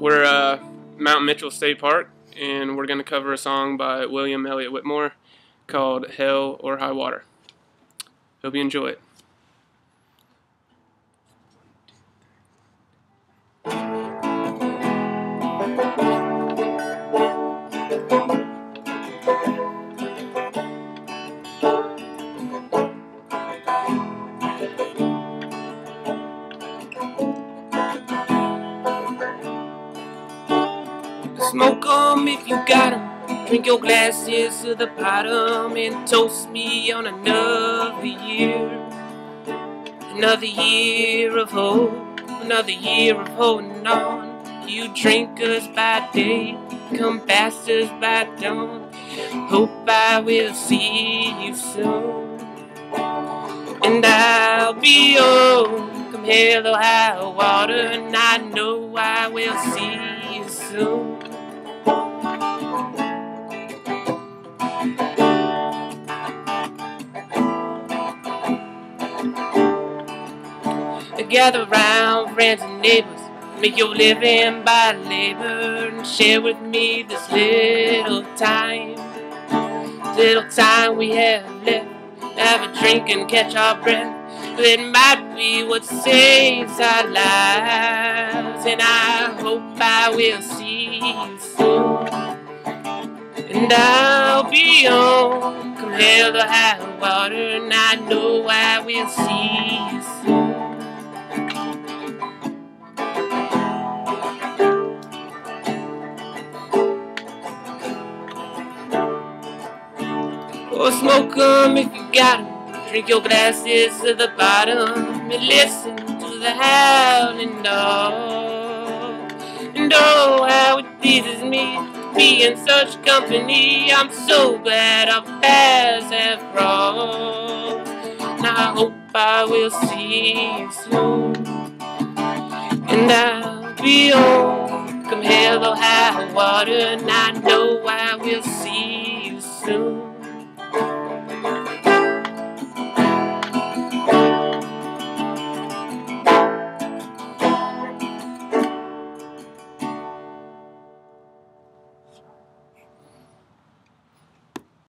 We're uh, Mount Mitchell State Park, and we're going to cover a song by William Elliott Whitmore called Hell or High Water. Hope you enjoy it. Smoke 'em if you got 'em. Drink your glasses to the bottom and toast me on another year. Another year of hope, another year of holding on. You drinkers by day, come bastards by dawn. Hope I will see you soon. And I'll be home, come hell or high water, and I know I will see you soon. Gather round, friends and neighbors. Make your living by labor and share with me this little time. Little time we have left. Have a drink and catch our breath. It might be what saves our lives. And I hope I will see you soon. And I'll be on, come hell or high water. And I know I will see you soon. Or smoke 'em if you got 'em. Drink your glasses to the bottom and listen to the howling dog. And oh, how it pleases me to be in such company. I'm so glad our paths have crossed. And I hope I will see you soon. And I'll be home, come hell or high water, and I know I will